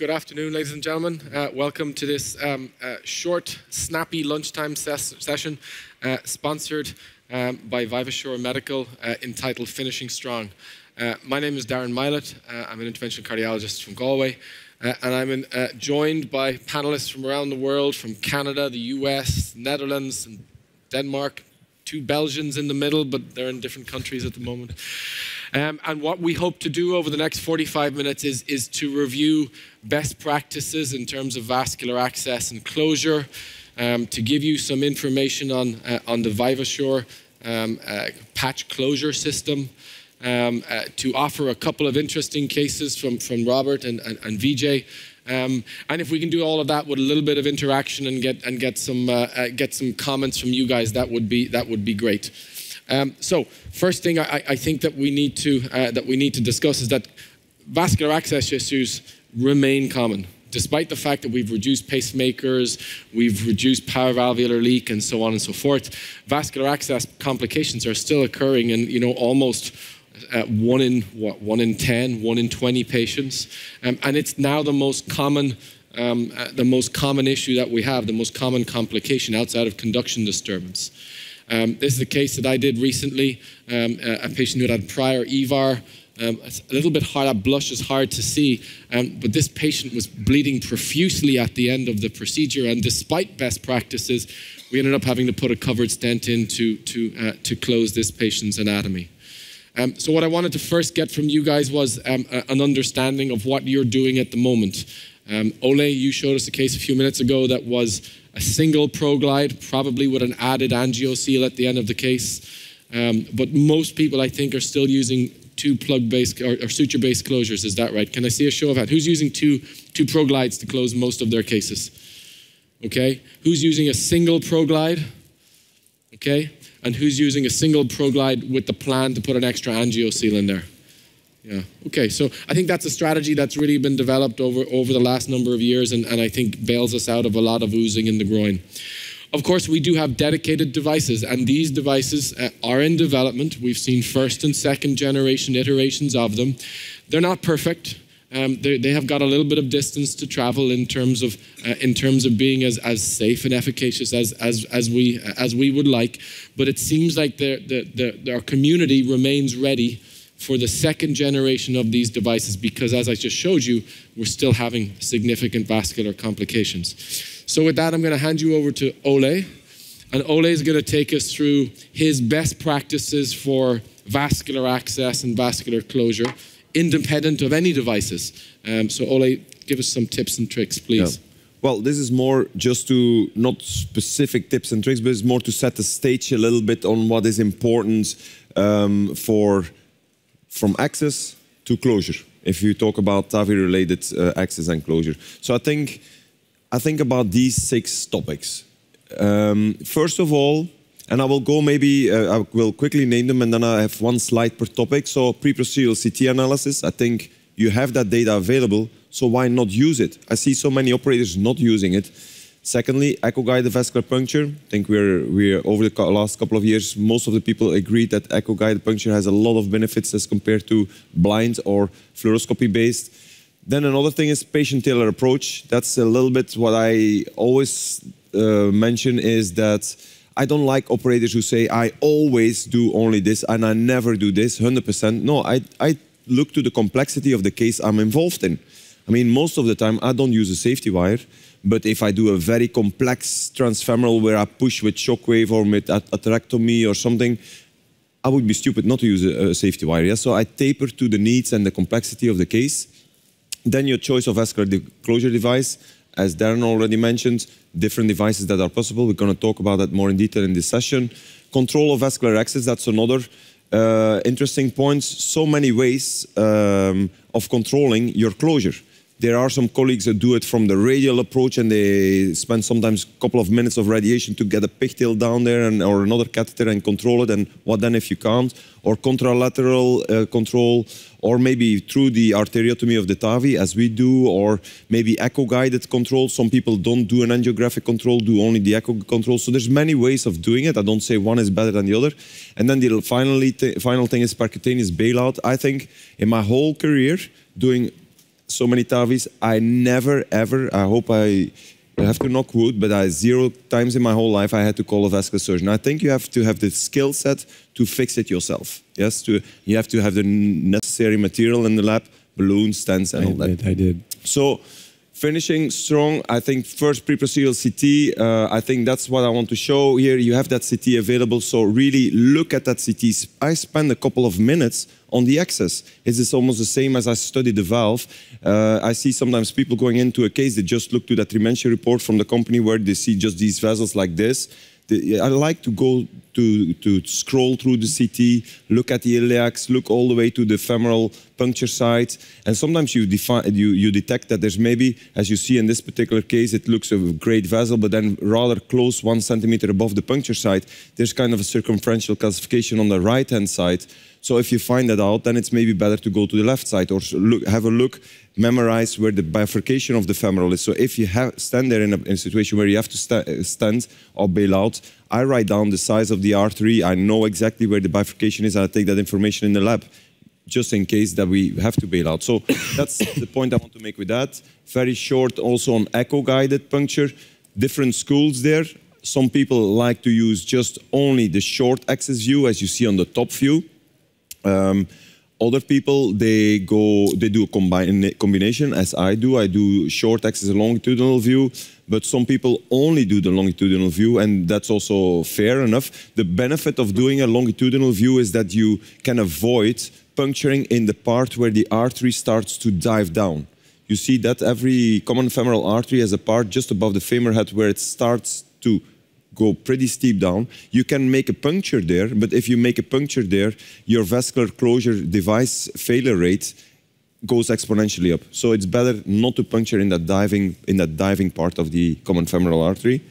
Good afternoon, ladies and gentlemen. Uh, welcome to this um, uh, short, snappy lunchtime ses session uh, sponsored um, by Vivasure Medical uh, entitled Finishing Strong. Uh, my name is Darren Mylotte. Uh, I'm an interventional cardiologist from Galway. and I'm in, joined by panelists from around the world, from Canada, the US, Netherlands, and Denmark, two Belgians in the middle, but they're in different countries at the moment. Um, and what we hope to do over the next 45 minutes is, is to review best practices in terms of vascular access and closure, um, to give you some information on, uh, on the Vivasure um, uh, patch closure system, um, uh, to offer a couple of interesting cases from, from Robert and, and, and Vijay. Um, and if we can do all of that with a little bit of interaction and get and get some uh, uh, get some comments from you guys, that would be that would be great. Um, so first thing I, I, think that we need to uh, that we need to discuss is that vascular access issues remain common. Despite the fact that we've reduced pacemakers, we've reduced paravalvular leak, and so on and so forth, vascular access complications are still occurring in you know almost uh, one in what one in 10, one in 20 patients, um, and it's now the most common. Um, uh, the most common issue that we have, the most common complication outside of conduction disturbance. Um, this is a case that I did recently, um, a, a, patient who had prior EVAR. Um, it's a little bit hard, that blush is hard to see, um, but this patient was bleeding profusely at the end of the procedure, and despite best practices, we ended up having to put a covered stent in to, to, uh, to close this patient's anatomy. Um, so what I wanted to first get from you guys was um, an understanding of what you're doing at the moment. Um, Ole, you showed us a case a few minutes ago that was a single ProGlide, probably with an added angio seal at the end of the case. Um, but most people, I think, are still using two plug-based or, or suture-based closures. Is that right? Can I see a show of hands? Who's using two, two ProGlides to close most of their cases? Okay. Who's using a single ProGlide? Okay. And who's using a single ProGlide with the plan to put an extra angio seal in there? Yeah. Okay. So I think that's a strategy that's really been developed over, over the last number of years and, and I think bails us out of a lot of oozing in the groin. Of course, we do have dedicated devices, and these devices uh, are in development. We've seen first and second generation iterations of them. They're not perfect. Um, they, they, have got a little bit of distance to travel in terms of uh, in terms of being as, as safe and efficacious as, as, as we as we would like. But it seems like the, the, the, our community remains ready for the second generation of these devices because, as I just showed you, we're still having significant vascular complications. So, with that, I'm going to hand you over to Ole. And Ole is going to take us through his best practices for vascular access and vascular closure, independent of any devices. Um, so, Ole, give us some tips and tricks, please. Yeah. Well, this is more just to not specific tips and tricks, but it's more to set the stage a little bit on what is important um, for from access to closure, if you talk about TAVI-related uh, access and closure. So I think, I think about these six topics. Um, first of all, and I will go maybe, uh, I will quickly name them and then I have one slide per topic. So pre-procedural CT analysis, I think you have that data available, so why not use it? I see so many operators not using it. Secondly, echo-guided vascular puncture. I think we're, we're over the last couple of years, most of the people agree that echo-guided puncture has a lot of benefits as compared to blind or fluoroscopy-based. Then another thing is patient-tailored approach. That's a little bit what I always uh, mention is that I don't like operators who say, I always do only this and I never do this, 100%. No, I, I look to the complexity of the case I'm involved in. I mean, most of the time I don't use a safety wire. But if I do a very complex transfemoral where I push with shockwave or with atherectomy or something, I would be stupid not to use a, safety wire. Yeah? So I taper to the needs and the complexity of the case. Then your choice of vascular closure device, as Darren already mentioned, different devices that are possible. We're going to talk about that more in detail in this session. Control of vascular access, that's another uh, interesting point. So many ways um, of controlling your closure. There are some colleagues that do it from the radial approach and they spend sometimes a couple of minutes of radiation to get a pigtail down there and, or another catheter and control it. And what then if you can't? Or contralateral uh, control, or maybe through the arteriotomy of the TAVI as we do, or maybe echo-guided control. Some people don't do an angiographic control, do only the echo control. So there's many ways of doing it. I don't say one is better than the other. And then the finally final thing is percutaneous bailout. I think in my whole career, doing so many TAVIs. I never, ever, I hope I, I have to knock wood, but I zero times in my whole life I had to call a vascular surgeon. I think you have to have the skill set to fix it yourself. Yes, to, you have to have the necessary material in the lab, balloons, stents, and I all that. I did. So finishing strong, I think first pre-procedural CT, uh, I think that's what I want to show here. You have that CT available, so really look at that CT. I spend a couple of minutes on the access. It's almost the same as I study the valve. Uh, I see sometimes people going into a case, they just look to that 3mensio report from the company where they see just these vessels like this. The, I like to go to, to scroll through the CT, look at the iliacs, look all the way to the femoral puncture site, and sometimes you, define, you, you detect that there's maybe, as you see in this particular case, it looks a great vessel, but then rather close one centimeter above the puncture site, there's kind of a circumferential calcification on the right-hand side. So if you find that out, then it's maybe better to go to the left side or look, have a look, memorize where the bifurcation of the femoral is. So if you have, stand there in a, in a situation where you have to st uh, stand or bail out, I write down the size of the artery. I know exactly where the bifurcation is. And I take that information in the lab just in case that we have to bail out. So that's the point I want to make with that. Very short also on echo-guided puncture. Different schools there. Some people like to use just only the short axis view as you see on the top view. Um, other people, they go, they do a combine, combination as I do. I do short axis longitudinal view, but some people only do the longitudinal view, and that's also fair enough. The benefit of doing a longitudinal view is that you can avoid puncturing in the part where the artery starts to dive down. You see that every common femoral artery has a part just above the femur head where it starts to go pretty steep down. You can make a puncture there, but if you make a puncture there, your vascular closure device failure rate goes exponentially up. So it's better not to puncture in that diving in that diving part of the common femoral artery.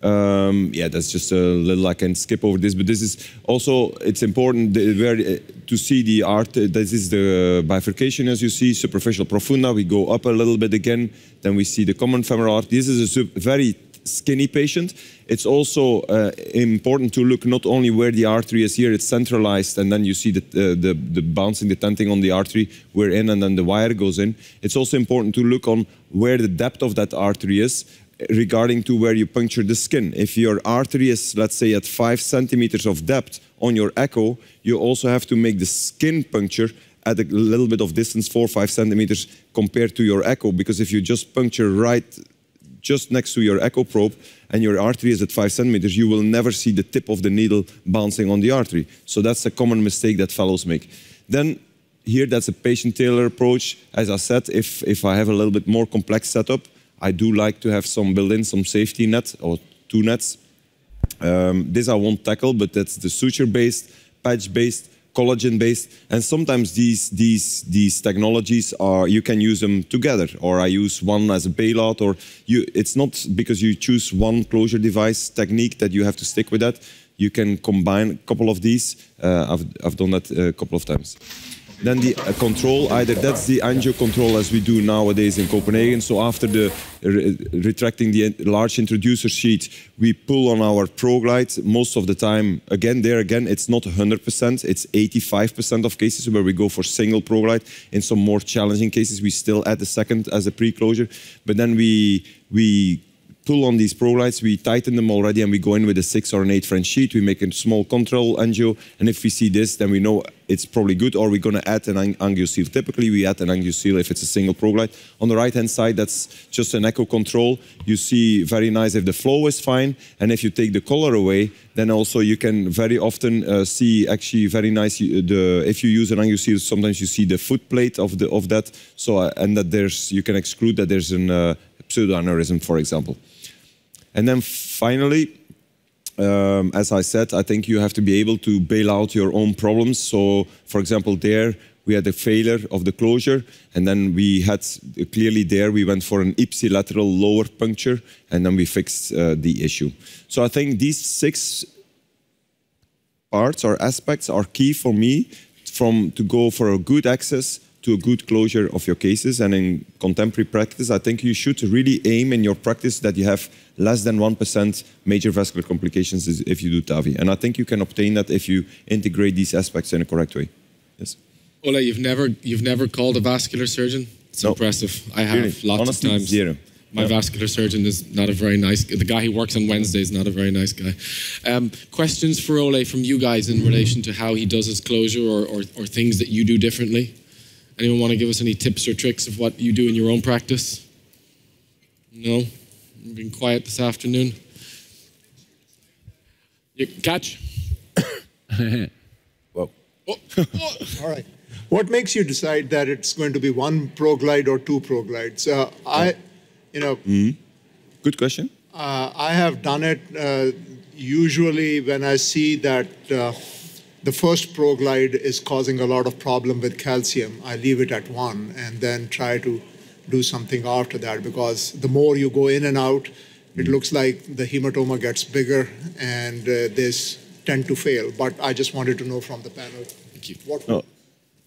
Um, yeah, that's just a little. I can skip over this, but this is also it's important where, uh, to see the art. Uh, this is the bifurcation, as you see, superficial profunda. We go up a little bit again, then we see the common femoral artery. This is a very skinny patient. It's also uh, important to look not only where the artery is here, it's centralized, and then you see the, uh, the, the bouncing, the tenting on the artery, we're in, and then the wire goes in. It's also important to look on where the depth of that artery is regarding to where you puncture the skin. If your artery is, let's say, at five centimeters of depth on your echo, you also have to make the skin puncture at a little bit of distance, four or five centimeters compared to your echo, because if you just puncture right just next to your echo probe and your artery is at five centimeters, you will never see the tip of the needle bouncing on the artery. So that's a common mistake that fellows make. Then here, that's a patient-tailored approach. As I said, if, if I have a little bit more complex setup, I do like to have some built-in, some safety net or two nets. Um, this I won't tackle, but that's the suture-based, patch-based, collagen-based, and sometimes these, these, these technologies are, you can use them together, or I use one as a bailout, or you, it's not because you choose one closure device technique that you have to stick with that. You can combine a couple of these. Uh, I've, I've done that a couple of times. Then the uh, control, either that's the angio control as we do nowadays in Copenhagen. So after the re retracting the large introducer sheet, we pull on our ProGlide. Most of the time, again, there again, it's not 100%, it's 85% of cases where we go for single ProGlide. In some more challenging cases, we still add the second as a pre-closure. But then we, we pull on these pro ProGlides, we tighten them already and we go in with a six or an eight French sheet. We make a small control angio. And if we see this, then we know it's probably good or we're going to add an angio-seal. Typically, we add an angio-seal if it's a single ProGlide. On the right-hand side, that's just an echo control. You see very nice if the flow is fine. And if you take the color away, then also you can very often uh, see actually very nice, uh, the, if you use an angio-seal, sometimes you see the foot plate of, the, of that. So, uh, and that there's, you can exclude that there's an uh, pseudoaneurysm, for example. And then finally, um, as I said, I think you have to be able to bail out your own problems. So, for example, there we had a failure of the closure, and then we had clearly there we went for an ipsilateral lower puncture, and then we fixed uh, the issue. So I think these six parts or aspects are key for me from to go for a good access to a good closure of your cases. And in contemporary practice, I think you should really aim in your practice that you have less than 1% major vascular complications if you do TAVI. And I think you can obtain that if you integrate these aspects in a correct way. Yes. Ole, you've never you've never called a vascular surgeon. It's No. impressive. I have Really? lots Honestly, of times. zero. My Yeah. vascular surgeon is not a very nice. The guy who works on Wednesday is not a very nice guy. Um, questions for Ole from you guys in relation to how he does his closure or, or, or things that you do differently. Anyone want to give us any tips or tricks of what you do in your own practice? No, You've been quiet this afternoon. You catch. Well, Oh, oh. All right. What makes you decide that it's going to be one ProGlide or two pro glides? Uh, I, you know, good question. uh, I have done it uh, usually when I see that uh, the first proglide is causing a lot of problem with calcium. I leave it at one and then try to do something after that because the more you go in and out, it looks like the hematoma gets bigger and uh, this tend to fail. But I just wanted to know from the panel. Thank you. What No.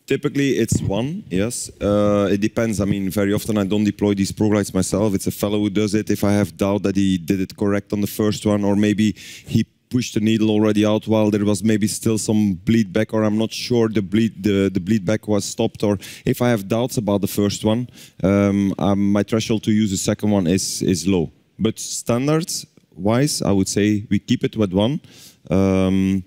Typically, it's one, yes. Uh, it depends. I mean, very often I don't deploy these proglides myself. It's a fellow who does it. If I have doubt that he did it correct on the first one, or maybe he pushed the needle already out while there was maybe still some bleed back, or I'm not sure the bleed the, the bleed back was stopped, or if I have doubts about the first one, um, um, my threshold to use the second one is is low. But standards wise, I would say we keep it with one. Um,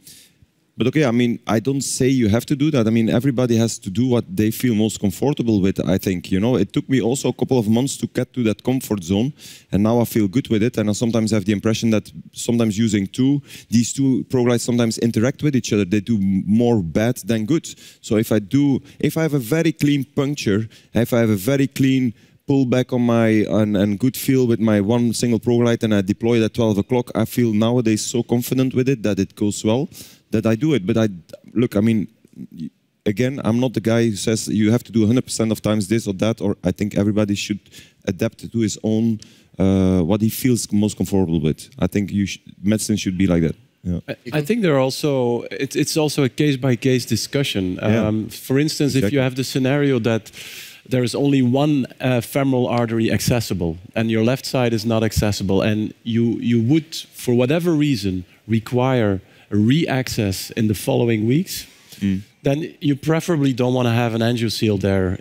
but okay, I mean, I don't say you have to do that. I mean, everybody has to do what they feel most comfortable with, I think. You know, it took me also a couple of months to get to that comfort zone, and now I feel good with it. And I sometimes have the impression that sometimes using two, these two programs sometimes interact with each other. They do more bad than good. So if I do, if I have a very clean puncture, if I have a very clean pull back on my and, and good feel with my one single ProGlide and I deploy it at 12 o'clock, I feel nowadays so confident with it that it goes well that I do it. But I look, I mean, again, I'm not the guy who says you have to do 100% of times this or that. Or I think everybody should adapt to his own uh, what he feels most comfortable with. I think you sh- medicine should be like that. Yeah. I- I think there are also it's it's also a case by case discussion. Yeah. Um, for instance, if you have the scenario that there is only one uh, femoral artery accessible and your left side is not accessible, and you you would for whatever reason require re-access in the following weeks, then you preferably don't want to have an angioseal there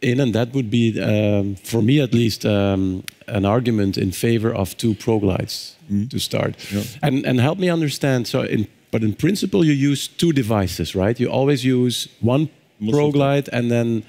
in, and that would be, um, for me at least, um, an argument in favor of two proglides to start. And and help me understand. So, in but in principle, you use two devices, right? You always use one Most proglide, and then Yeah.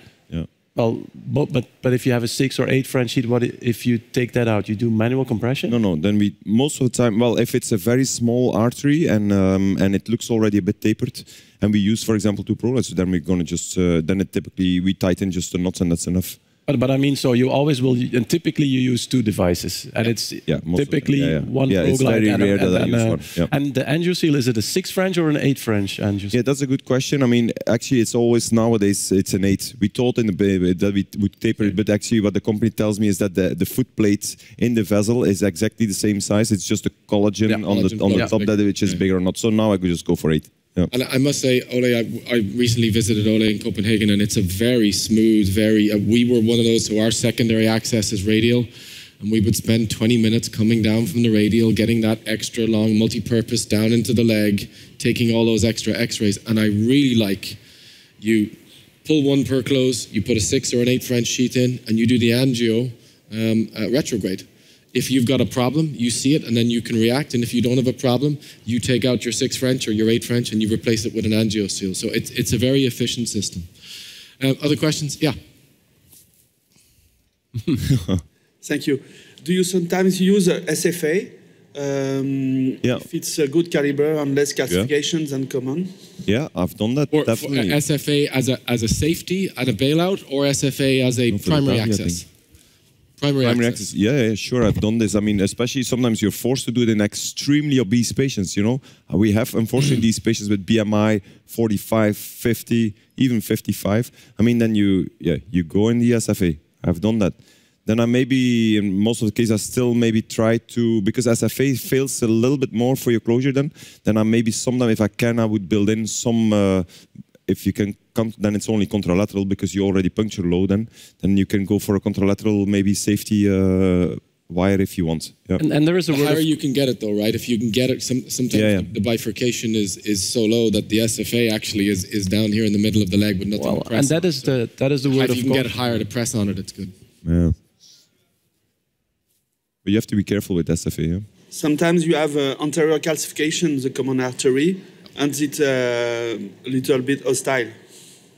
Well, but, but but if you have a six or eight French sheet, what if you take that out? You do manual compression. No, no. Then we most of the time. Well, if it's a very small artery and um, and it looks already a bit tapered, and we use, for example, two prolapse, then we're gonna just uh, then it typically we tighten just the knots and that's enough. But, but I mean, so you always will, and typically you use two devices, and it's Yeah, typically yeah, one Yeah, it's ProGlide very and, a- rare that I and, use uh, one, yeah. and the angioseal is it a six French or an eight French angioseal? Yeah, that's a good question. I mean, actually, it's always nowadays it's an eight. We thought in the baby that we would taper it, but actually, what the company tells me is that the, the foot plate in the vessel is exactly the same size. It's just the collagen on collagen the on the top that which is bigger or not. So now I could just go for eight. Yeah. And I must say, Ole, I, I recently visited Ole in Copenhagen, and it's a very smooth, very. Uh, we were one of those who our secondary access is radial, and we would spend 20 minutes coming down from the radial, getting that extra long multi-purpose down into the leg, taking all those extra X-rays, and I really like you pull one Perclose, you put a six or an eight French sheet in, and you do the angio um, uh, retrograde. If you've got a problem, you see it and then you can react. And if you don't have a problem, you take out your six French or your eight French and you replace it with an angio seal. So it's, it's a very efficient system. Uh, other questions? Yeah. Thank you. Do you sometimes use a SFA? Um, Yeah. If it's a good caliber and less calcifications than common? Yeah, I've done that Or for, definitely. SFA as a, as a safety and a bailout or SFA as a for the primary primary, I access? Primary, Primary access. access. Yeah, yeah, sure. I've done this. I mean, especially sometimes you're forced to do it in extremely obese patients, you know. Uh, We have, unfortunately, these patients with BMI 45, 50, even 55. I mean, then you, yeah, you go in the SFA. I've done that. Then I maybe, in most of the cases, I still maybe try to, because SFA fails a little bit more for your closure then, then I maybe sometimes, if I can, I would build in some, uh, if you can, con- then it's only contralateral because you already puncture low then, then you can go for a contralateral maybe safety uh, wire if you want. Yeah. And, and there is a The higher you can get it, though, right? If you can get it, some, sometimes Yeah, yeah. The, the bifurcation is is so low that the SFA actually is, is down here in the middle of the leg with nothing well, to press. and that on. is the that is the So word if of you can get it higher to press on it, it's good. yeah. But you have to be careful with SFA. Yeah? Sometimes you have uh, anterior calcification, the common artery, and it's uh, a little bit hostile.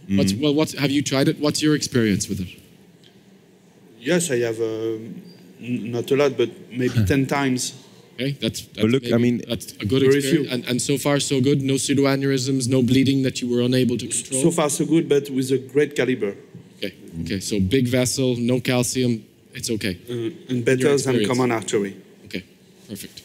What's, well, what's, have you tried it? What's your experience with it? Yes, I have uh, not a lot, but maybe 10 times. Okay, that's, that's look, I mean- that's a good Very experience, few. and, and so far so good. No pseudoaneurysms, no bleeding that you were unable to control. So far, so good, but with a great caliber. Okay, okay. So big vessel, no calcium. It's okay. Uh, and better than common artery. Okay, perfect.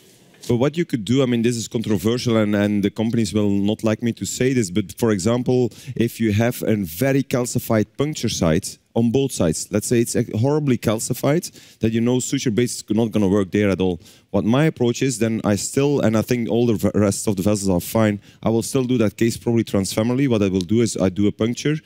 But what you could do, I mean, this is controversial, and, and the companies will not like me to say this, but for example, if you have a very calcified puncture site on both sides, let's say it's horribly calcified, that you know suture base is not going to work there at all. What my approach is, then I still, and I think all the rest of the vessels are fine, I will still do that case probably transfemorally. What I will do is I do a puncture.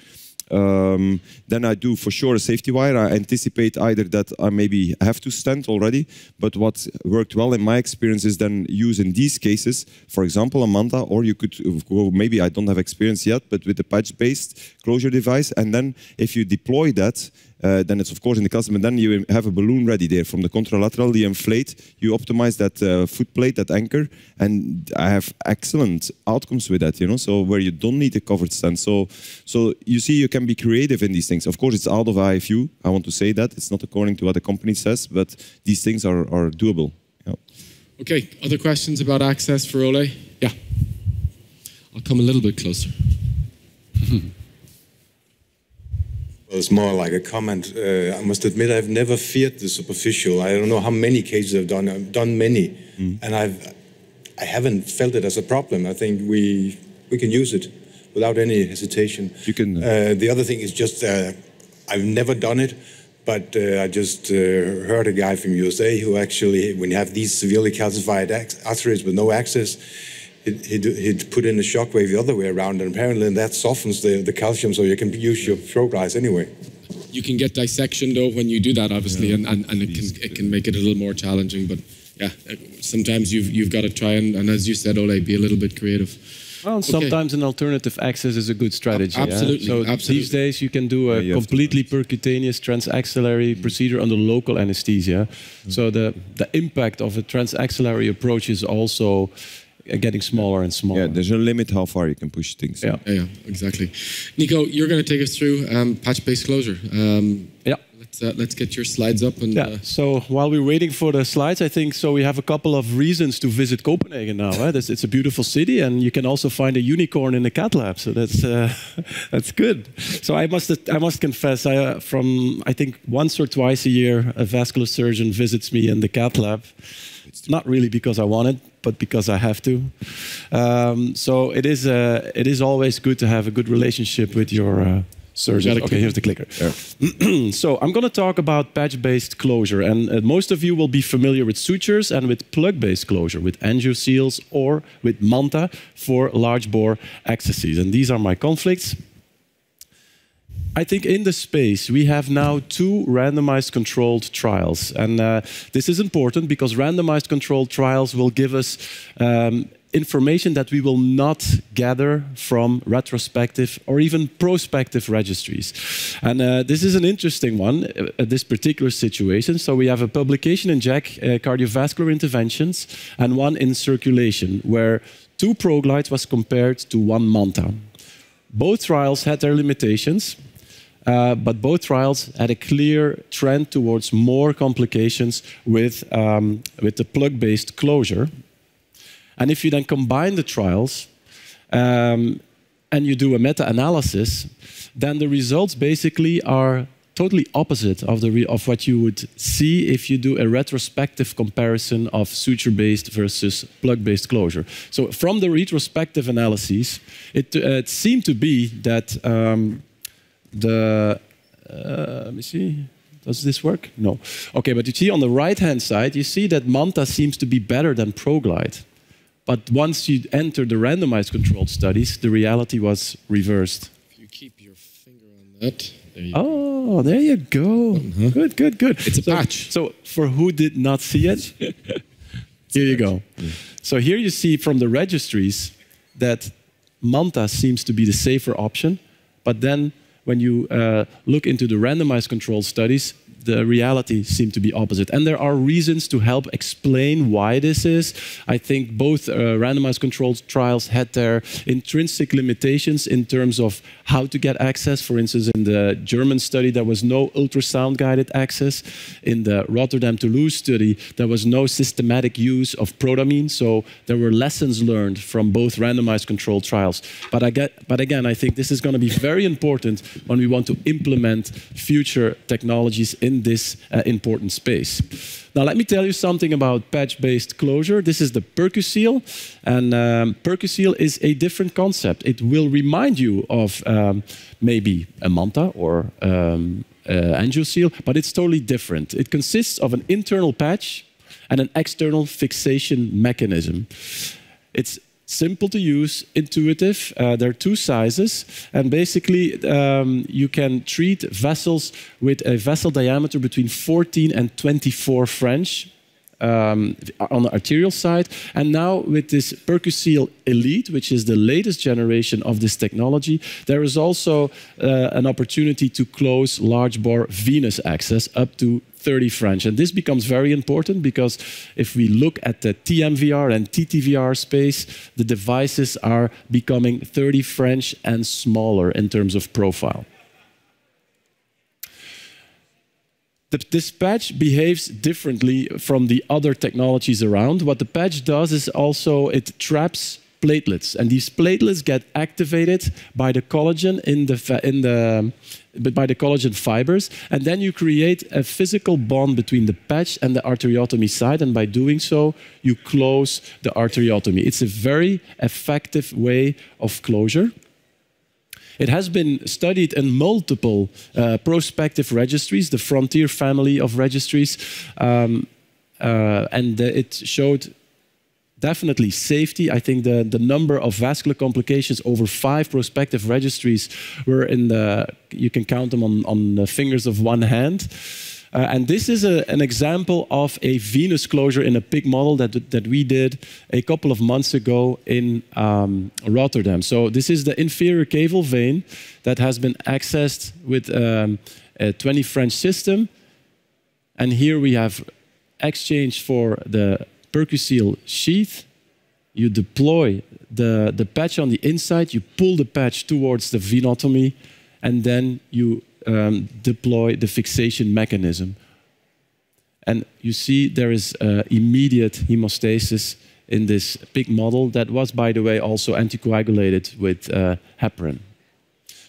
Um, then I do for sure a safety wire. I anticipate either that I maybe have to stent already, but what worked well in my experience is then use in these cases, for example, a manta, or you could go, maybe I don't have experience yet, but with a patch-based closure device. And then if you deploy that, uh, then it's of course in the custom, and then you have a balloon ready there from the contralateral, you inflate, you optimize that uh, foot plate, that anchor, and I have excellent outcomes with that, you know, so where you don't need a covered stent. So, so you see, you can be creative in these things. Of course, it's out of IFU, I want to say that. It's not according to what the company says, but these things are, are doable. Yeah. Okay, other questions about access for Ole? Yeah. I'll come a little bit closer. It's more like a comment. Uh, I must admit, I've never feared the superficial. I don't know how many cases I've done. I've done many, and I've, I haven't felt it as a problem. I think we we can use it without any hesitation. You can, uh, Uh, the other thing is just uh, I've never done it, but uh, I just uh, heard a guy from USA who actually, when you have these severely calcified arteries with no access. He'd, he'd, he'd put in a shockwave the other way around, and apparently that softens the, the calcium so you can use your ProGlides anyway. You can get dissection though when you do that, obviously, and, and, and it can it can make it a little more challenging. But yeah, uh, sometimes you've you've got to try and, and as you said, Ole, be a little bit creative. Well, Okay. sometimes an alternative access is a good strategy. yeah? absolutely, So absolutely. these days you can do a you have to completely percutaneous transaxillary procedure under local anesthesia. So the the impact of a transaxillary approach is also getting smaller and smaller. yeah, there's a limit how far you can push things. yeah. Yeah, yeah, exactly. Nico, you're going to take us through um, patch-based closure. Um, Yeah. let's uh, let's get your slides up and. Yeah. Uh, So while we're waiting for the slides, I think so. We have a couple of reasons to visit Copenhagen now. Right? It's, it's a beautiful city, and you can also find a unicorn in the cat lab. So that's uh, that's good. So I must I must confess, I uh, from I think once or twice a year, a vascular surgeon visits me in the cat lab. Not really because I want it, but because I have to. Um, so it is uh, it is always good to have a good relationship with your. Uh, Surgeon. Okay, here's the clicker. so I'm going to talk about patch-based closure, and uh, most of you will be familiar with sutures and with plug-based closure, with angioseals or with manta for large bore accesses. And these are my conflicts. I think in the space we have now two randomized controlled trials, and uh, this is important because randomized controlled trials will give us um, information that we will not gather from retrospective or even prospective registries. And uh, this is an interesting one, uh, this particular situation. So we have a publication in JACC, uh, Cardiovascular Interventions, and one in Circulation, where two proglides was compared to one MANTA. Both trials had their limitations, uh, but both trials had a clear trend towards more complications with, um, with the plug-based closure. And if you then combine the trials um, and you do a meta-analysis, then the results basically are totally opposite of, the of what you would see if you do a retrospective comparison of suture-based versus plug-based closure. So from the retrospective analyses, it, uh, it seemed to be that um, the uh, let me see. Does this work? No. Okay, but you see on the right-hand side, you see that Manta seems to be better than Proglide. But once you enter the randomized controlled studies, the reality was reversed. if you keep your finger on that, there you go. Oh, Oh, there you go. Good, good, good. It's a so, patch. So, for who did not see it, here you go. So, here you see from the registries that Manta seems to be the safer option, but then when you uh, look into the randomized control studies, the reality seemed to be opposite. And there are reasons to help explain why this is. I think both uh, randomized controlled trials had their intrinsic limitations in terms of how to get access. For instance, in the German study, there was no ultrasound guided access. In the Rotterdam Toulouse study, there was no systematic use of protamine. So there were lessons learned from both randomized controlled trials. But, I get, but again, I think this is going to be very important when we want to implement future technologies in in this uh, important space. Now, let me tell you something about patch-based closure. This is the PerQseal, and um, PerQseal is a different concept. It will remind you of um, maybe a Manta or um, uh, AngioSeal, but it's totally different. It consists of an internal patch and an external fixation mechanism. It's simple to use, intuitive. Uh, there are two sizes, and basically um, you can treat vessels with a vessel diameter between 14 and 24 French. Um, on the arterial side, and now with this PerQseal Elite, which is the latest generation of this technology, there is also uh, an opportunity to close large bore venous access up to 30 French. And this becomes very important because if we look at the TMVR and TTVR space, the devices are becoming 30 French and smaller in terms of profile. This patch behaves differently from the other technologies around. What the patch does is also it traps platelets, and these platelets get activated by the collagen in the in the um, by the collagen fibers, and then you create a physical bond between the patch and the arteriotomy site, and by doing so, you close the arteriotomy. It's a very effective way of closure. It has been studied in multiple uh, prospective registries, the Frontier family of registries, um, uh, and it showed definitely safety. I think the, the number of vascular complications over five prospective registries were in the, you can count them on, on the fingers of one hand. Uh, and this is a, an example of a venous closure in a pig model that, that we did a couple of months ago in um, Rotterdam. So this is the inferior caval vein that has been accessed with um, a 20 French system. And here we have exchange for the PerQseal sheath, you deploy the, the patch on the inside, you pull the patch towards the venotomy, and then you um, deploy the fixation mechanism. And you see there is uh, immediate hemostasis in this pig model that was, by the way, also anticoagulated with uh, heparin.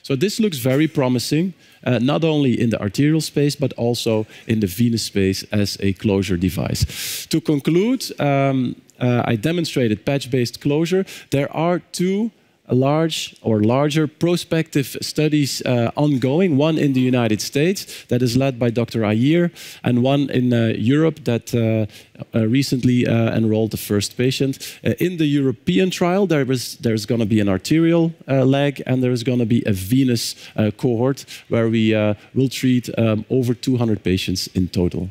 So this looks very promising, uh, not only in the arterial space, but also in the venous space as a closure device. To conclude, um, uh, I demonstrated patch-based closure. There are two large or larger prospective studies uh, ongoing, one in the United States that is led by Dr. Ayer, and one in uh, Europe that uh, uh recently uh, enrolled the first patient. Uh, in the European trial, there is, there's going to be an arterial leg and there is going to be a venous cohort where we will treat um, over 200 patients in total.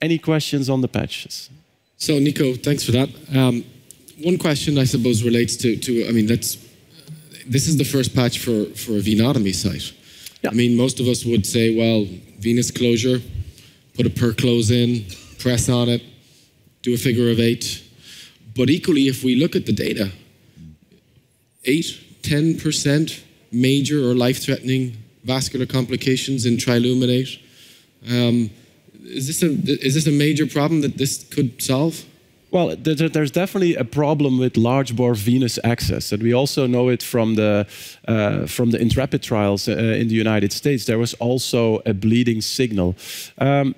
Any questions on the patches? So, Nico, thanks for that. Um, one question I suppose relates to, to I mean, let's, this is the first patch for, for a venotomy site. Yeah. I mean, most of us would say, well, venous closure, put a perclose in, press on it, do a figure of eight. But equally, if we look at the data, 8, 10% major or life-threatening vascular complications in triluminate. Um, is, this a, is this a major problem that this could solve? Well, there's definitely a problem with large bore venous access, and we also know it from the uh, from the Intrepid trials uh, in the United States. There was also a bleeding signal. Um,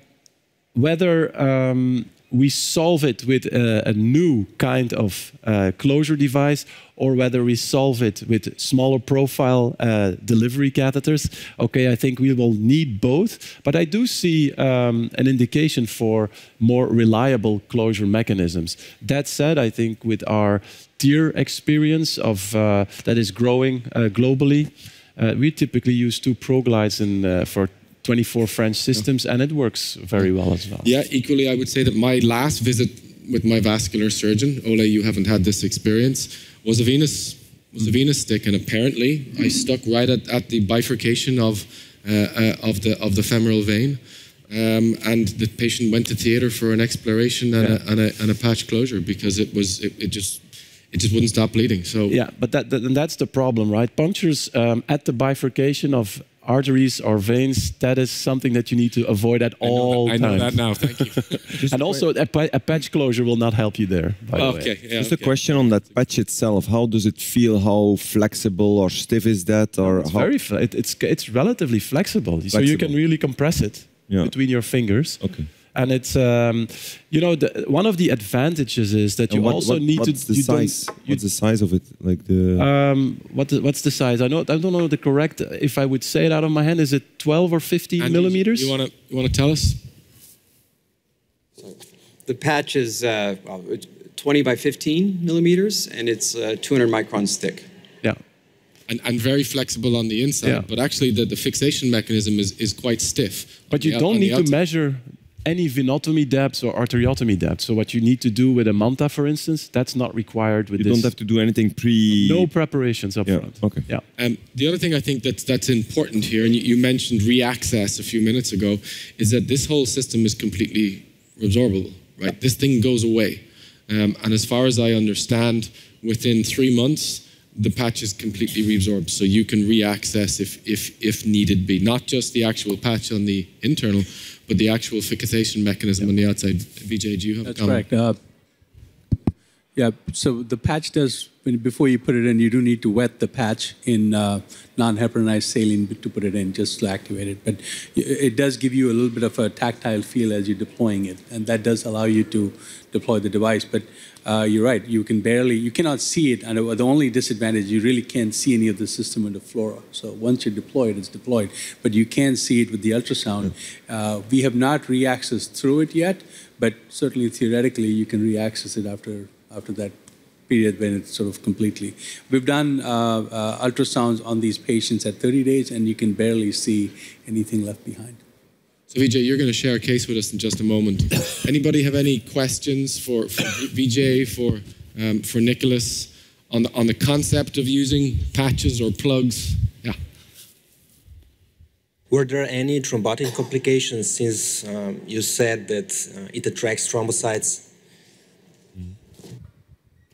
whether um, we solve it with a, a new kind of uh, closure device or whether we solve it with smaller profile uh, delivery catheters. Okay, I think we will need both, but I do see um, an indication for more reliable closure mechanisms. That said, I think with our TEER experience of uh, that is growing uh, globally, uh, we typically use two ProGlides in, uh, for 24 French systems, and it works very well as well. Yeah, equally, I would say that my last visit with my vascular surgeon, Ole, you haven't had this experience, was a venous was a venous stick, and apparently I stuck right at, at the bifurcation of uh, uh, of the of the femoral vein. Um, and the patient went to theater for an exploration and, a, and, a, and a patch closure because it was it, it just it just wouldn't stop bleeding. So yeah, but that, that and that's the problem, right? Punctures um, at the bifurcation of arteries or veins, that is something that you need to avoid at I all that, I know that now. Thank you. and also, a, a patch closure will not help you there. By the way. okay. Yeah, Just okay. a question on that patch itself. How does it feel? How flexible or stiff is that? Or It's how? very fle- it, it's it's relatively flexible, so you can really compress it Yeah. between your fingers. Okay. And it's um, you know the, one of the advantages is that you what- also what- need what's to the you size? you What's the size of it? Like the Um, what the, what's the size? I know I don't know the correct. If I would say it out of my hand, is it 12 or 15 Andy, millimeters? You want to you want to tell us? The patch is uh, 20 by 15 millimeters, and it's uh, 200 microns thick. yeah. and, and very flexible on the inside. Yeah. But actually, the, the fixation mechanism is, is quite stiff. But you the don't need to measure any venotomy depths or arteriotomy depth. So what you need to do with a manta, for instance, that's not required with you this. You don't have to do anything pre. no preparations up Yeah, front. okay. Yeah. Um, the other thing I think that's, that's important here, and you, you mentioned reaccess a few minutes ago, is that this whole system is completely resorbable, right? This thing goes away. Um, and as far as I understand, within three months, the patch is completely reabsorbed, so you can reaccess if, if, if needed be. Not just the actual patch on the internal, but the actual fixation mechanism on the outside. Vijay, do you have That's a comment? correct. Uh, yeah, so the patch does, when, before you put it in, you do need to wet the patch in uh, non-heparinized saline to put it in, just to activate it. But it does give you a little bit of a tactile feel as you're deploying it, and that does allow you to deploy the device. But uh, you're right, you can barely, you cannot see it, and the only disadvantage, you really can't see any of the system in the fluoro. So once you deploy it, it's deployed, but you can see it with the ultrasound. Uh, we have not re-accessed through it yet, but certainly theoretically, you can re-access it after after that period when it's sort of completely. We've done uh, uh, ultrasounds on these patients at 30 days, and you can barely see anything left behind. So Vijay, you're going to share a case with us in just a moment. Anybody have any questions for, for Vijay, for um, for Nicholas on the, on the concept of using patches or plugs? Yeah. Were there any thrombotic complications since um, you said that uh, it attracts thrombocytes?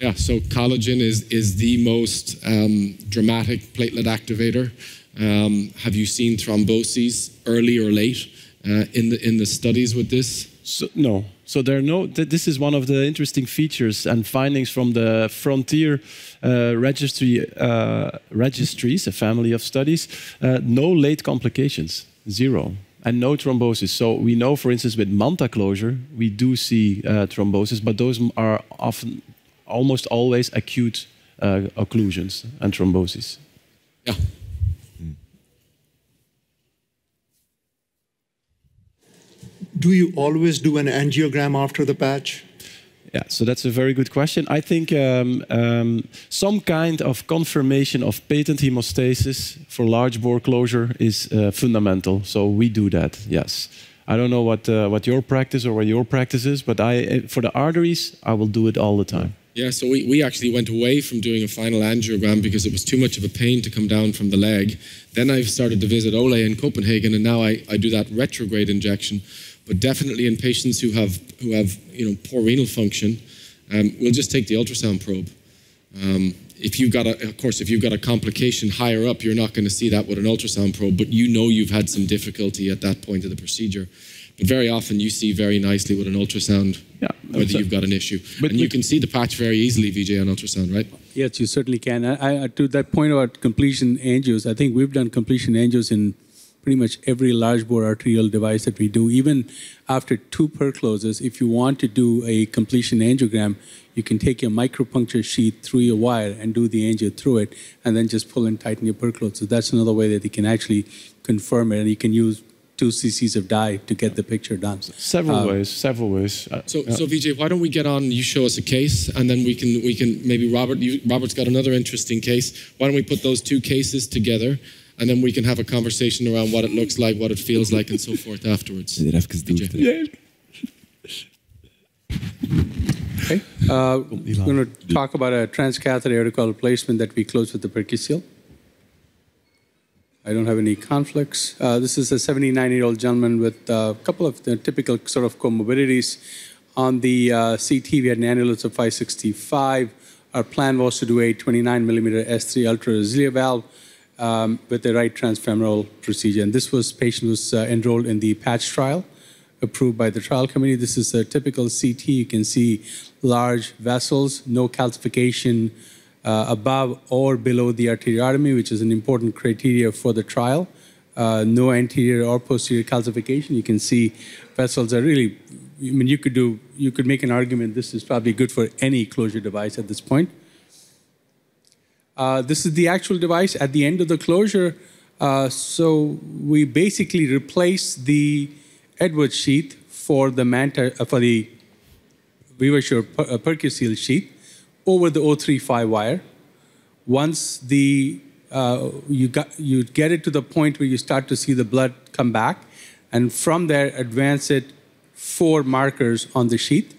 Yeah, so collagen is, is the most um, dramatic platelet activator. Um, have you seen thromboses early or late uh, in, the, in the studies with this? So, no. So there are no. Th- this is one of the interesting features and findings from the Frontier uh, registry uh, registries, a family of studies. Uh, no late complications, zero, and no thrombosis. So we know, for instance, with manta closure, we do see uh, thrombosis, but those are often, almost always acute uh, occlusions and thrombosis. Yeah. Do you always do an angiogram after the patch? Yeah, so that's a very good question. I think um, um, some kind of confirmation of patent hemostasis for large bore closure is uh, fundamental. So we do that. Yes. I don't know what uh, what your practice or what your practice is, but I uh, for the arteries I will do it all the time. Yeah, so we, we actually went away from doing a final angiogram because it was too much of a pain to come down from the leg. Then I've started to visit Ole in Copenhagen, and now I, I do that retrograde injection. But definitely in patients who have who have you know poor renal function, um, we'll just take the ultrasound probe. Um, if you've got a, of course, if you've got a complication higher up, you're not going to see that with an ultrasound probe, but you know you've had some difficulty at that point of the procedure. But very often you see very nicely with an ultrasound Yeah, whether so- you've got an issue. But and you can see the patch very easily, VJ, on ultrasound, right? Yes, you certainly can. I, I, to that point about completion angios, I think we've done completion angios in pretty much every large bore arterial device that we do. Even after two percloses, if you want to do a completion angiogram, you can take your micropuncture sheet through your wire and do the angio through it, and then just pull and tighten your perclose. So that's another way that you can actually confirm it, and you can use two cc's of dye to get the picture done. Several Um, ways, several ways. Uh, So, yeah. so VJ, why don't we get on? You show us a case, and then we can we can maybe Robert. You, Robert's got another interesting case. Why don't we put those two cases together, and then we can have a conversation around what it looks like, what it feels like, and so forth afterwards. Okay. Uh, we're going to talk about a transcatheter aortic replacement that we close with the PerQseal. I don't have any conflicts. Uh, this is a 79-year-old gentleman with a couple of the typical sort of comorbidities. On the uh, CT, we had an annulus of 565. Our plan was to do a 29 millimeter S3 ultra RESILIA valve um, with the right transfemoral procedure. And this was patient was uh, enrolled in the patch trial approved by the trial committee. This is a typical CT. You can see large vessels, no calcification, uh, above or below the arteriotomy, which is an important criteria for the trial. Uh, no anterior or posterior calcification. You can see vessels are really, I mean, you could do, you could make an argument this is probably good for any closure device at this point. Uh, this is the actual device at the end of the closure. Uh, so we basically replace the Edwards sheath for the Manta, uh, for the Vivasure per, uh, PerQseal sheath over the 035 wire. Once the uh, you got you get it to the point where you start to see the blood come back, and from there advance it four markers on the sheath.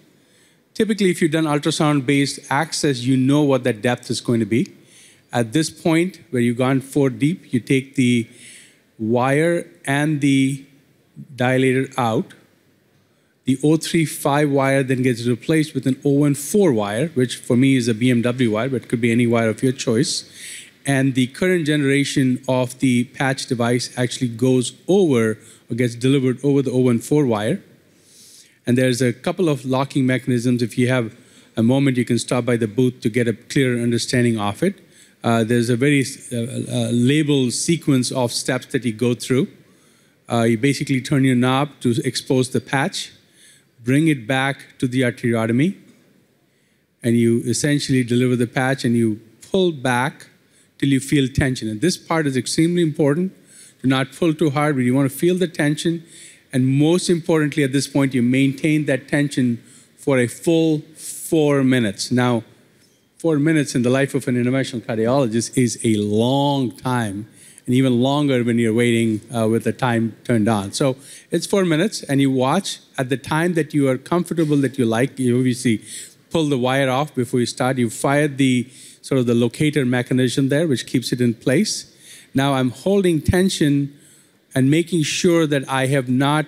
Typically, if you've done ultrasound-based access, you know what that depth is going to be. At this point, where you've gone four deep, you take the wire and the dilator out, the 035 wire then gets replaced with an 014 wire, which for me is a BMW wire, but it could be any wire of your choice. And the current generation of the patch device actually goes over or gets delivered over the 014 wire. And there's a couple of locking mechanisms. If you have a moment, you can stop by the booth to get a clearer understanding of it. Uh, there's a very uh, uh, labeled sequence of steps that you go through. Uh, you basically turn your knob to expose the patch bring it back to the arteriotomy, and you essentially deliver the patch and you pull back till you feel tension. And this part is extremely important. Do not pull too hard, but you want to feel the tension. And most importantly, at this point, you maintain that tension for a full four minutes. Now, four minutes in the life of an interventional cardiologist is a long time and even longer when you're waiting uh, with the time turned on. So it's four minutes, and you watch at the time that you are comfortable, that you like. You obviously pull the wire off before you start. You fire the sort of the locator mechanism there, which keeps it in place. Now I'm holding tension and making sure that I have not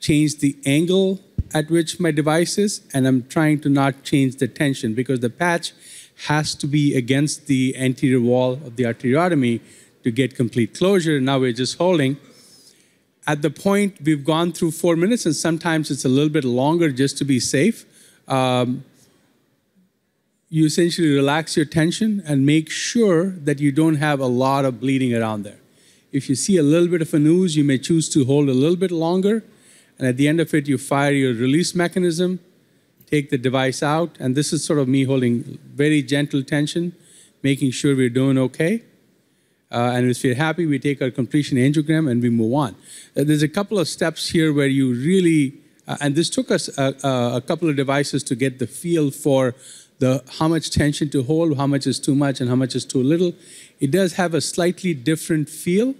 changed the angle at which my device is, and I'm trying to not change the tension because the patch has to be against the anterior wall of the arteriotomy to get complete closure. And now we're just holding. At the point we've gone through four minutes, and sometimes it's a little bit longer just to be safe. Um, you essentially relax your tension and make sure that you don't have a lot of bleeding around there. If you see a little bit of a ooze, you may choose to hold a little bit longer. And at the end of it, you fire your release mechanism, take the device out. And this is sort of me holding very gentle tension, making sure we're doing okay. Uh, and if we're happy, we take our completion angiogram and we move on. Uh, there's a couple of steps here where you really, uh, and this took us a, a, couple of devices to get the feel for the how much tension to hold, how much is too much, and how much is too little. It does have a slightly different feel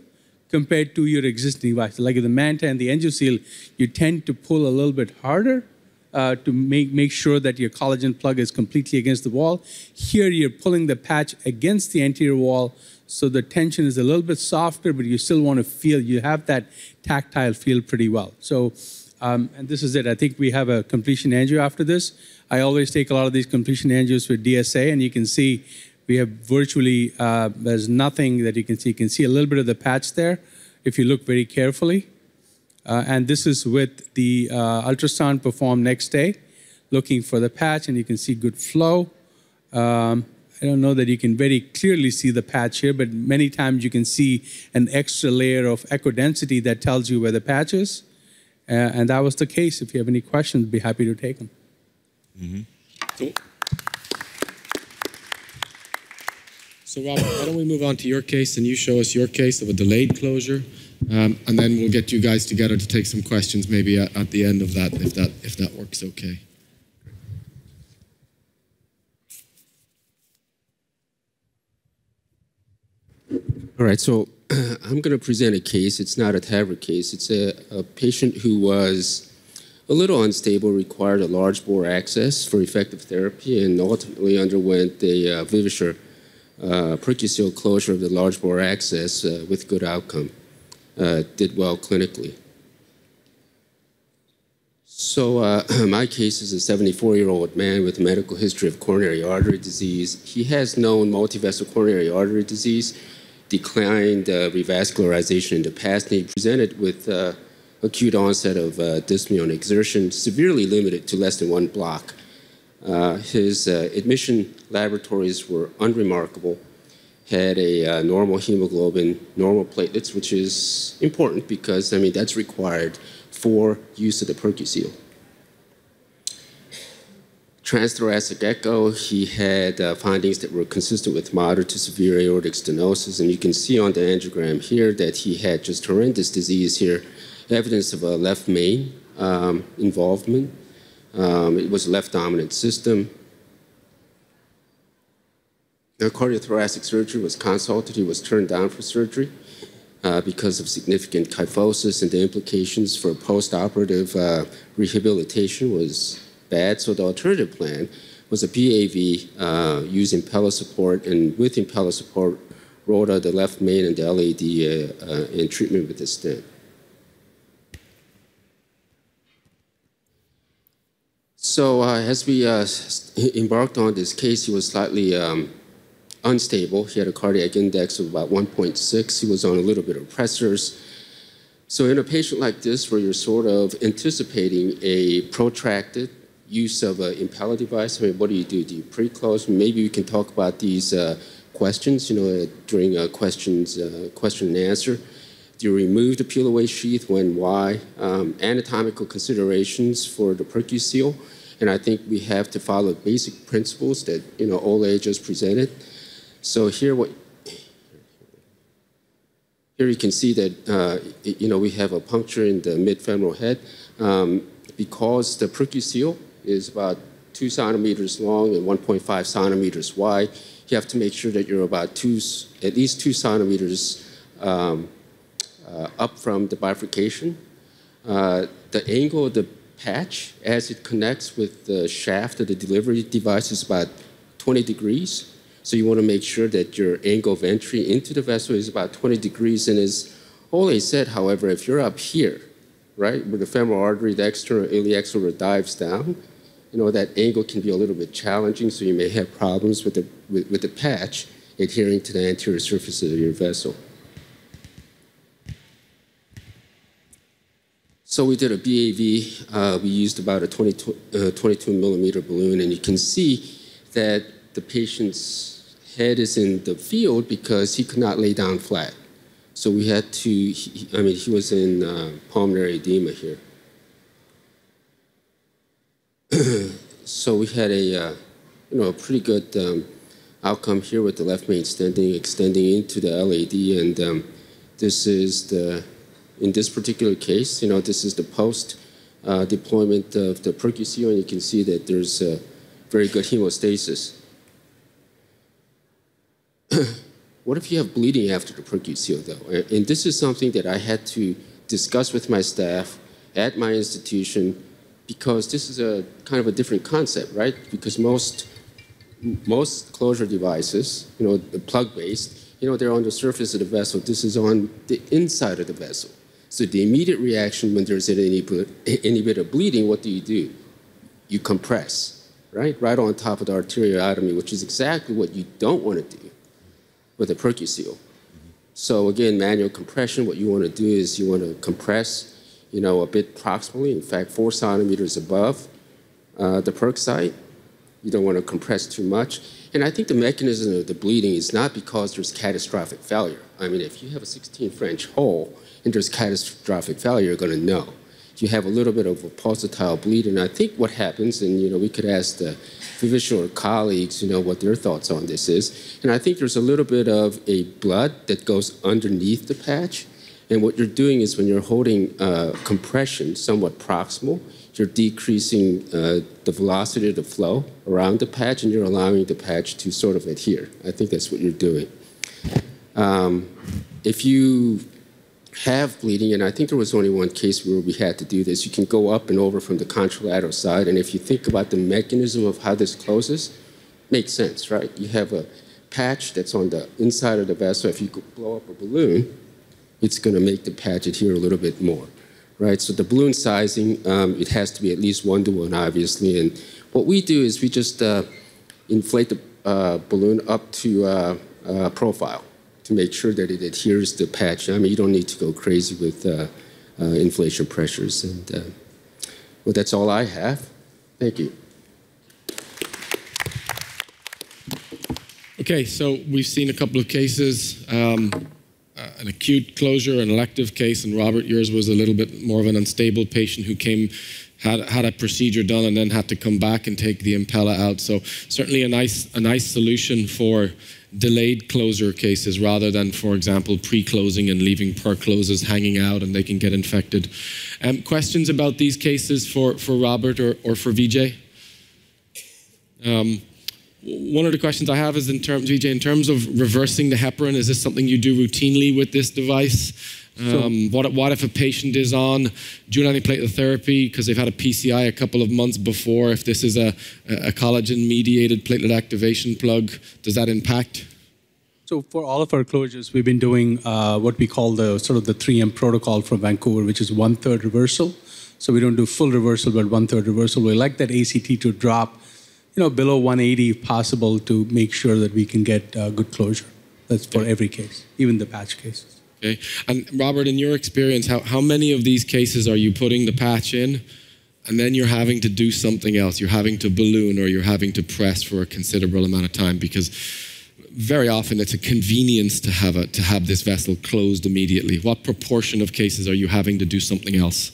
compared to your existing device. Like the Manta and the Angioseal, you tend to pull a little bit harder uh, to make, make sure that your collagen plug is completely against the wall. Here, you're pulling the patch against the anterior wall so the tension is a little bit softer, but you still want to feel, you have that tactile feel pretty well. So, um, and this is it. I think we have a completion angio after this. I always take a lot of these completion angios with DSA, and you can see we have virtually, uh, there's nothing that you can see. You can see a little bit of the patch there if you look very carefully. Uh, and this is with the uh, ultrasound performed next day, looking for the patch, and you can see good flow. Um, I don't know that you can very clearly see the patch here, but many times you can see an extra layer of echo density that tells you where the patch is. Uh, and that was the case. If you have any questions, be happy to take them. Mm -hmm. So, so Robert, why don't we move on to your case and you show us your case of a delayed closure, um, and then we'll get you guys together to take some questions maybe at, at the end of that, if that if that works okay. All right, so I'm going to present a case. It's not a TAVR case. It's a, a, patient who was a little unstable, required a large bore access for effective therapy, and ultimately underwent a uh, Vivasure uh, PerQseal closure of the large bore access uh, with good outcome. Uh, did well clinically. So uh, my case is a 74-year-old man with a medical history of coronary artery disease. He has known multivessel coronary artery disease, declined uh, revascularization in the past, and he presented with uh, acute onset of uh, dyspnea on exertion, severely limited to less than one block. His admission laboratories were unremarkable, had a normal hemoglobin, normal platelets, which is important because, I mean, that's required for use of the PerQseal. Transthoracic echo, he had uh, findings that were consistent with moderate to severe aortic stenosis, and you can see on the angiogram here that he had just horrendous disease here, evidence of a left main um, involvement. Um, it was a left dominant system. The cardiothoracic surgery was consulted. He was turned down for surgery uh, because of significant kyphosis and the implications for post-operative uh, rehabilitation was So the alternative plan was a BAV uh, using Impella support and with Impella support, ROTA, the left main and the LAD uh, uh, in treatment with the stent. So uh, as we embarked on this case, he was slightly um, unstable. He had a cardiac index of about 1.6. He was on a little bit of pressors. So in a patient like this, where you're sort of anticipating a protracted use of an Impella device, I mean, what do you do? Do you pre-close? Maybe we can talk about these uh, questions, you know, uh, during uh, questions, uh, question and answer. Do you remove the peel away sheath? When? Why? Um, anatomical considerations for the PerQseal. And I think we have to follow basic principles that, you know, Ole just presented. So here, what here you can see that uh, you know we have a puncture in the mid-femoral head um, because the PerQseal is about two centimeters long and 1.5 centimeters wide. You have to make sure that you're about two, at least two centimeters um, uh, up from the bifurcation. Uh, the angle of the patch as it connects with the shaft of the delivery device is about 20 degrees. So you want to make sure that your angle of entry into the vessel is about 20 degrees. And as Ole said, however, if you're up here, right, where the femoral artery, the external iliac dives down, you know, that angle can be a little bit challenging, so you may have problems with the, with, with the patch adhering to the anterior surface of your vessel. So we did a BAV. Uh, we used about a 22, uh, 22 millimeter balloon, and you can see that the patient's head is in the field because he could not lay down flat. So we had to, he, I mean, he was in uh, pulmonary edema here. so we had a, uh, you know, a pretty good um, outcome here with the left main extending, extending into the LAD. And um, this is the, in this particular case, you know, this is the post uh, deployment of the PerQseal, and you can see that there's a very good hemostasis. what if you have bleeding after the PerQseal, though? And this is something that I had to discuss with my staff at my institution because this is a kind of a different concept, right? Because most most closure devices, you know, the plug-based, you know, they're on the surface of the vessel. This is on the inside of the vessel. So the immediate reaction when there's any, any bit of bleeding, what do you do? You compress, right? Right on top of the arteriotomy, which is exactly what you don't want to do with a PerQseal. So again, manual compression, what you want to do is you want to compress, you know, a bit proximally, in fact, four centimeters above uh, the site. You don't want to compress too much. And I think the mechanism of the bleeding is not because there's catastrophic failure. I mean, if you have a 16 French hole and there's catastrophic failure, you're going to know you have a little bit of a pulsatile bleed. And I think what happens, and you know, we could ask the physician colleagues, you know, what their thoughts on this is. And I think there's a little bit of a blood that goes underneath the patch. And what you're doing is when you're holding uh, compression somewhat proximal, you're decreasing uh, the velocity of the flow around the patch and you're allowing the patch to sort of adhere. I think that's what you're doing. Um, if you have bleeding, and I think there was only one case where we had to do this, you can go up and over from the contralateral side. And if you think about the mechanism of how this closes, makes sense, right? You have a patch that's on the inside of the vessel. If you blow up a balloon, it's going to make the patch adhere a little bit more, right? So the balloon sizing, um, it has to be at least one to one, obviously. And what we do is we just uh, inflate the uh, balloon up to uh, uh profile to make sure that it adheres to the patch. I mean, you don't need to go crazy with uh, inflation pressures. And well, that's all I have. Thank you. Okay, so we've seen a couple of cases. Um, an acute closure, an elective case, and Robert, yours was a little bit more of an unstable patient who came, had, had a procedure done, and then had to come back and take the impella out. So certainly a nice, a nice solution for delayed closure cases rather than, for example, pre-closing and leaving Percloses hanging out and they can get infected. Um, questions about these cases for, for Robert or, or for Vijay? Um, one of the questions I have is in terms, Vijay, in terms of reversing the heparin, is this something you do routinely with this device? Um, what, what if a patient is on dual antiplatelet therapy because they've had a PCI a couple of months before? If this is a, a collagen mediated platelet activation plug, does that impact? So for all of our closures, we've been doing uh, what we call the sort of the 3M protocol from Vancouver, which is one third reversal. So we don't do full reversal, but one third reversal. We like that ACT to drop, you know, below 180 if possible to make sure that we can get uh, good closure. That's for every case, even the patch cases. Okay. And Robert, in your experience, how, how many of these cases are you putting the patch in and then you're having to do something else? You're having to balloon or you're having to press for a considerable amount of time because very often it's a convenience to have, a, to have this vessel closed immediately. What proportion of cases are you having to do something else?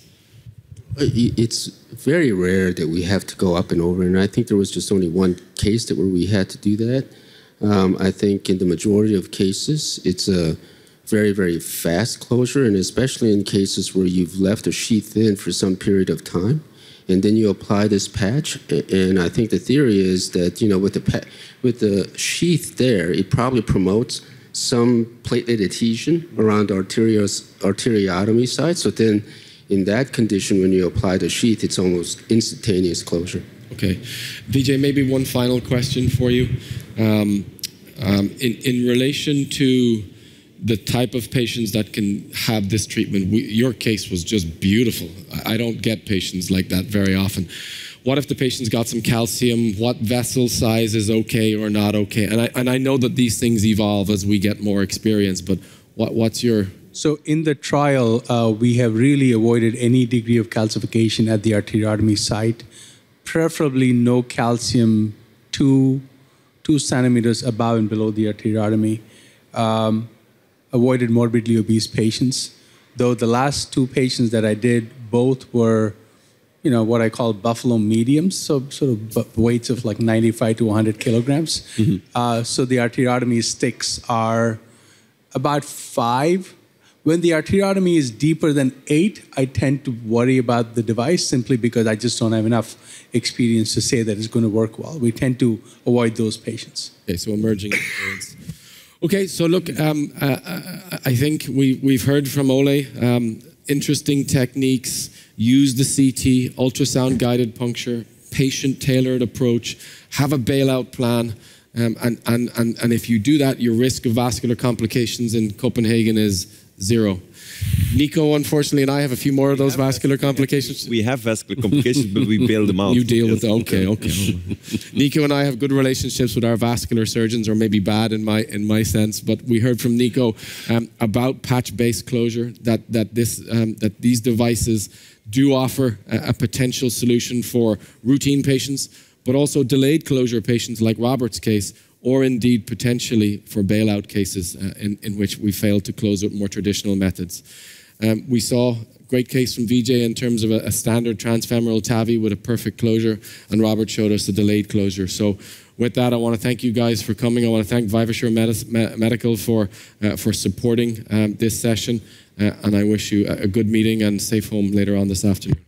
Uh, it's very rare that we have to go up and over, and I think there was just only one case that where we had to do that. Um, I think in the majority of cases, it's a very, very fast closure, and especially in cases where you've left a sheath in for some period of time, and then you apply this patch. And I think the theory is that you know with the with the sheath there, it probably promotes some platelet adhesion around arterios, arteriotomy site. So then, in that condition, when you apply the sheath, it's almost instantaneous closure. Okay, Vijay, maybe one final question for you. Um, um, in in relation to the type of patients that can have this treatment. We, your case was just beautiful. I don't get patients like that very often. What if the patient's got some calcium? What vessel size is okay or not okay? And I, and I know that these things evolve as we get more experience, but what, what's your. So, in the trial, uh, we have really avoided any degree of calcification at the arteriotomy site, preferably no calcium two, two centimeters above and below the arteriotomy. Um, avoided morbidly obese patients, though the last two patients that I did, both were, you know, what I call buffalo mediums, so sort of weights of like 95 to 100 kilograms. Mm-hmm. Uh, so the arteriotomy sticks are about five. When the arteriotomy is deeper than eight, I tend to worry about the device simply because I just don't have enough experience to say that it's going to work well. We tend to avoid those patients. Okay, so emerging experience. Okay, so look, um, uh, uh, I think we, we've heard from Ole um, interesting techniques, use the CT, ultrasound guided puncture, patient tailored approach, have a bailout plan. Um, and, and, and, and if you do that, your risk of vascular complications in Copenhagen is zero. Nico, unfortunately, and I have a few more of those vascular complications. We have vascular complications, but we bail them out. You deal yes. with them. Okay, okay. Nico and I have good relationships with our vascular surgeons, or maybe bad in my in my sense. But we heard from Nico um, about patch-based closure that that this um, that these devices do offer a, a potential solution for routine patients, but also delayed closure patients, like Robert's case, or indeed potentially for bailout cases uh, in, in which we failed to close with more traditional methods. Um, we saw a great case from Vijay in terms of a, a, standard transfemoral TAVI with a perfect closure, and Robert showed us a delayed closure. So with that, I want to thank you guys for coming. I want to thank Vivasure Medical for, uh, for supporting um, this session, uh, and I wish you a, a good meeting and safe home later on this afternoon.